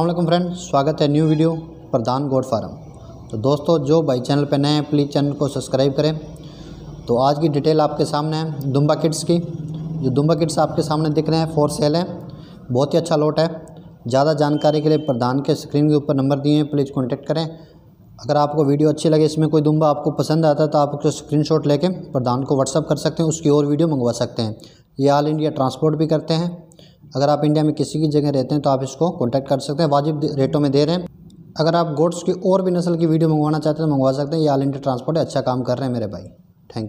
वालेकुम फ्रेंड, स्वागत है new video Pradhan goat farm. तो दोस्तों, जो भाई चैनल पर नए हैं, प्लीज़ चैनल को सब्सक्राइब करें। तो आज की डिटेल आपके सामने है, दुम्बा किट्स की। जो दुम्बा किट्स आपके सामने दिख रहे हैं, फोर सेल हैं। बहुत ही अच्छा लोट है। ज़्यादा जानकारी के लिए प्रधान के स्क्रीन के ऊपर नंबर दिए हैं, प्लीज़ कॉन्टेक्ट करें। अगर आपको वीडियो अच्छी लगे, इसमें कोई दुम्बा आपको पसंद आता है तो आप उसको स्क्रीन लेके प्रधान को व्हाट्सअप कर सकते हैं, उसकी और वीडियो मंगवा सकते हैं। ये ऑल इंडिया ट्रांसपोर्ट भी करते हैं। अगर आप इंडिया में किसी की जगह रहते हैं तो आप इसको कॉन्टैक्ट कर सकते हैं। वाजिब रेटों में दे रहे हैं। अगर आप गोड्स की और भी नस्ल की वीडियो मंगवाना चाहते हैं तो मंगवा सकते हैं। ये ऑल इंडिया ट्रांसपोर्ट अच्छा काम कर रहे हैं मेरे भाई।